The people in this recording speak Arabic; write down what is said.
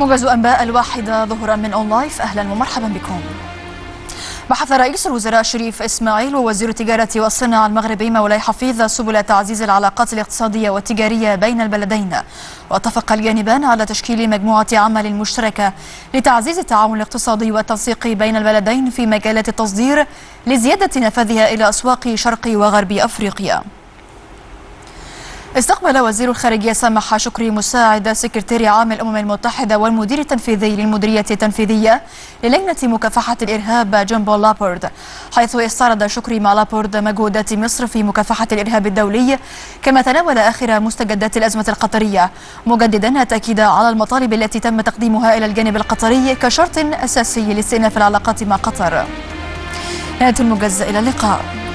موجز أنباء الواحدة ظهرا من أون لايف. أهلا ومرحبا بكم. بحث رئيس الوزراء شريف إسماعيل ووزير التجارة والصناعة المغربي مولاي حفيظ سبل تعزيز العلاقات الاقتصادية والتجارية بين البلدين. واتفق الجانبان على تشكيل مجموعة عمل مشتركة لتعزيز التعاون الاقتصادي والتنسيق بين البلدين في مجالات التصدير لزيادة نفاذها إلى أسواق شرق وغرب أفريقيا. استقبل وزير الخارجية سامح شكري مساعد سكرتير عام الأمم المتحدة والمدير التنفيذي للمديرية التنفيذية للجنة مكافحة الإرهاب جنبو لابورد حيث استعرض شكري مع لابورد مجهودات مصر في مكافحة الإرهاب الدولي كما تناول آخر مستجدات الأزمة القطرية مجددا التأكيد على المطالب التي تم تقديمها إلى الجانب القطري كشرط أساسي لاستئناف العلاقات مع قطر. نهاية المجز إلى اللقاء.